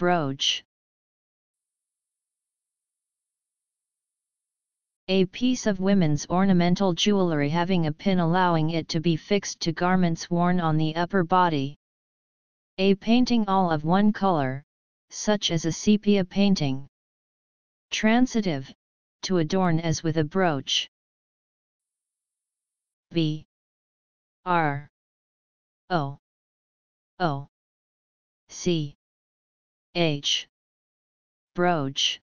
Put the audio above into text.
brooch. A piece of women's ornamental jewelry having a pin allowing it to be fixed to garments worn on the upper body. A painting all of one color, such as a sepia painting. Transitive, to adorn as with a brooch. B R O O C H. Brooch